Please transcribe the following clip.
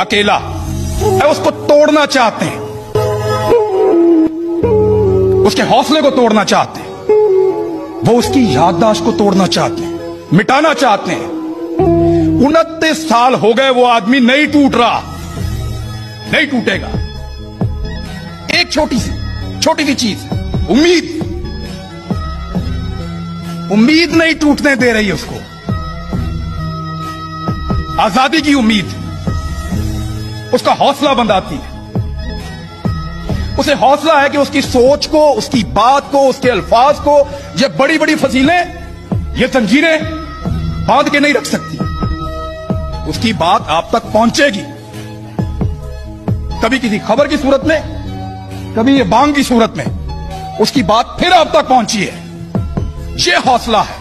अकेला। है उसको तोड़ना चाहते हैं। उसके हौसले को तोड़ना चाहते हैं। वो उसकी याददाश्त को तोड़ना चाहते हैं। मिटाना चाहते हैं। उनतीस साल हो गए, वो आदमी नहीं टूट रहा। नहीं टूटेगा। एक छोटी सी छोटी सी चीज़, उम्मीद। उम्मीद नहीं टूटने दे रही उसको। आज़ादी की उम्मीद। उसका हौसला बंधाती है। उसे हौसला है कि उसकी सोच को, उसकी बात को, उसके अल्फाज को, ये बड़ी बड़ी फसीलें, ये जंजीरें बाँध के नहीं रख सकती। उसकी बात आप तक पहुंचेगी। कभी किसी खबर की सूरत में, कभी ये बांग की सूरत में, उसकी बात फिर आप तक पहुँची है। ये हौसला है।